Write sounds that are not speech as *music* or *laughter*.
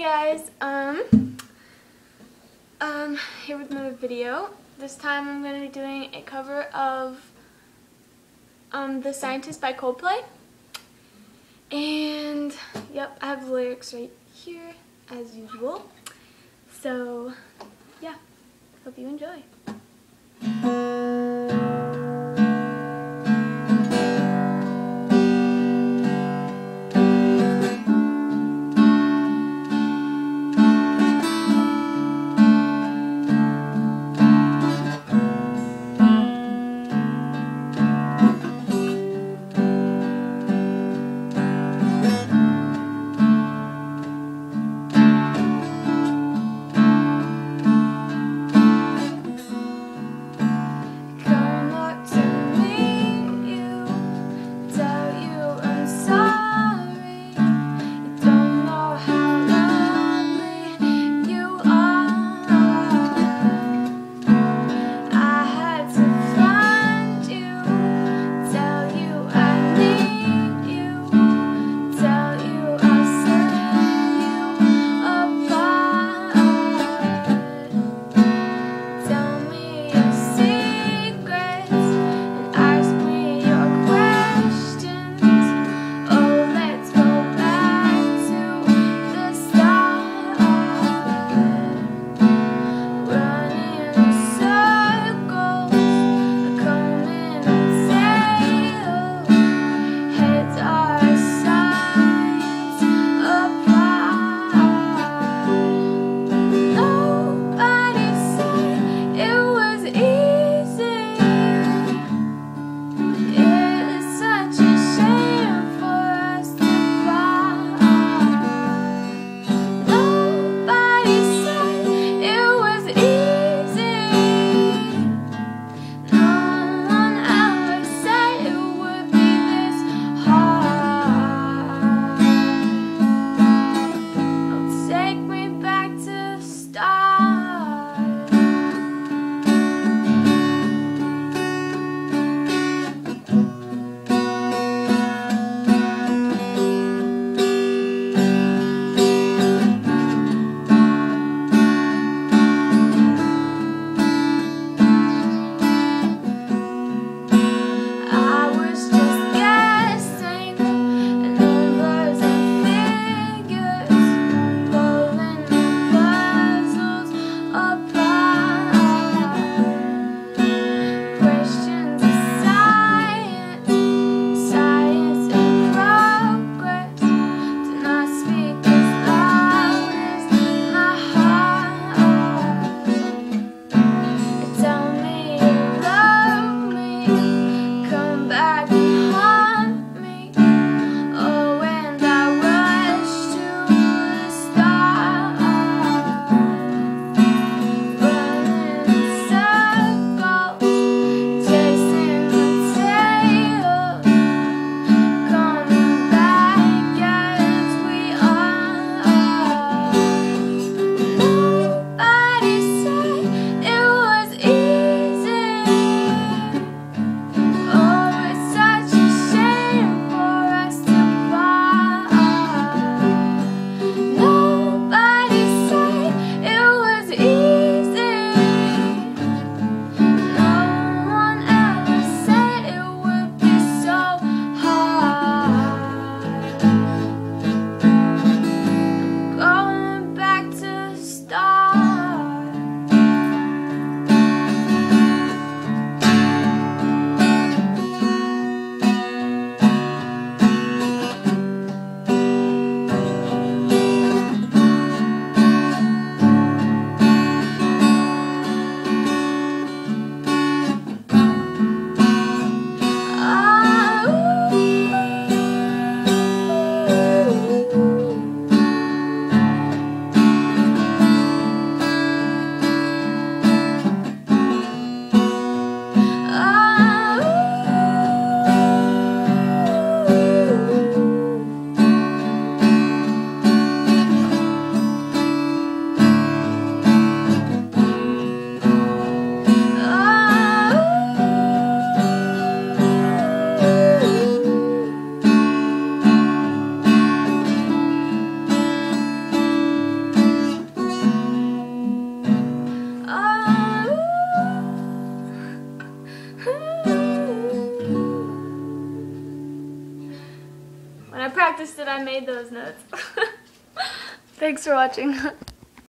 guys, um, um, here with another video. This time I'm going to be doing a cover of, um, The Scientist by Coldplay. And, yep, I have the lyrics right here, as usual. So, yeah, hope you enjoy. Practiced it, I made those notes. *laughs* Thanks for watching. *laughs*